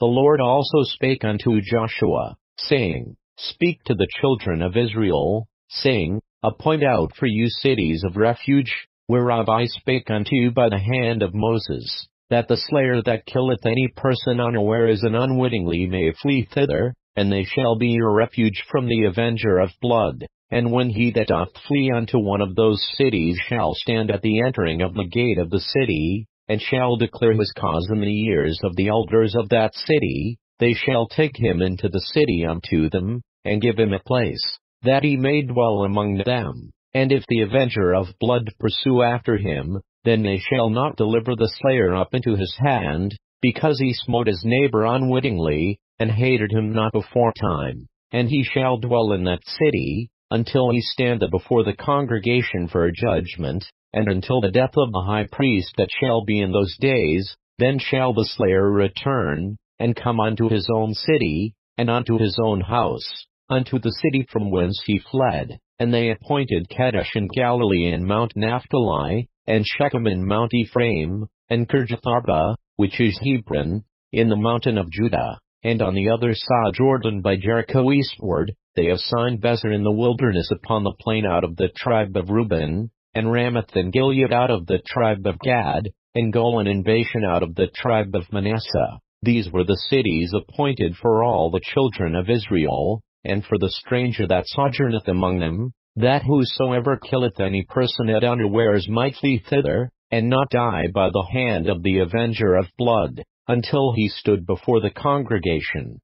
The Lord also spake unto Joshua, saying, Speak to the children of Israel, saying, Appoint out for you cities of refuge, whereof I spake unto you by the hand of Moses, that the slayer that killeth any person unawares and unwittingly may flee thither, and they shall be your refuge from the avenger of blood. And when he that doth flee unto one of those cities shall stand at the entering of the gate of the city, and shall declare his cause in the ears of the elders of that city, they shall take him into the city unto them, and give him a place, that he may dwell among them. And if the avenger of blood pursue after him, then they shall not deliver the slayer up into his hand, because he smote his neighbor unwittingly, and hated him not aforetime. And he shall dwell in that city, until he stand before the congregation for a judgment, and until the death of the high priest that shall be in those days, then shall the slayer return, and come unto his own city, and unto his own house, unto the city from whence he fled. And they appointed Kedesh in Galilee and Mount Naphtali, and Shechem in Mount Ephraim, and Kirjatharba, which is Hebron, in the mountain of Judah, and on the other side Jordan by Jericho eastward, they assigned Bezer in the wilderness upon the plain out of the tribe of Reuben, and Ramoth and Gilead out of the tribe of Gad, and Golan and Bashan out of the tribe of Manasseh. These were the cities appointed for all the children of Israel, and for the stranger that sojourneth among them, that whosoever killeth any person at unawares might flee thither, and not die by the hand of the avenger of blood, until he stood before the congregation.